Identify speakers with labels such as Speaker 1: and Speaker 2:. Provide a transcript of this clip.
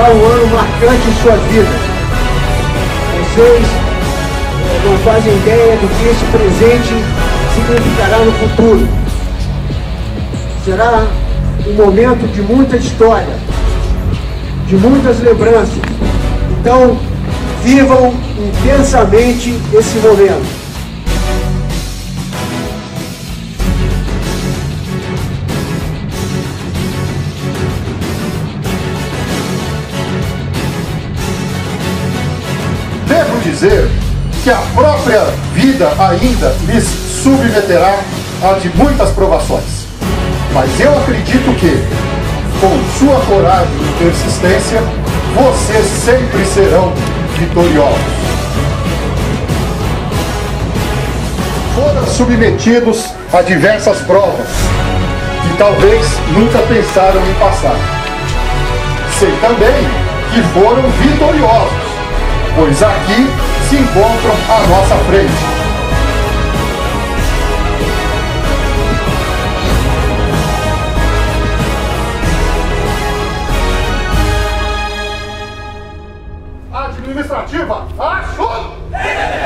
Speaker 1: será um ano marcante em sua vida. Vocês eh, não fazem ideia do que esse presente significará no futuro. Será um momento de muita história, de muitas lembranças. Então, vivam intensamente esse momento.
Speaker 2: Devo dizer que a própria vida ainda lhes submeterá a de muitas provações. Mas eu acredito que, com sua coragem e persistência, vocês sempre serão vitoriosos. Foram submetidos a diversas provas que talvez nunca pensaram em passar. Sei também que foram vitoriosos, pois aqui se encontram à nossa frente. administrativa, ajuda!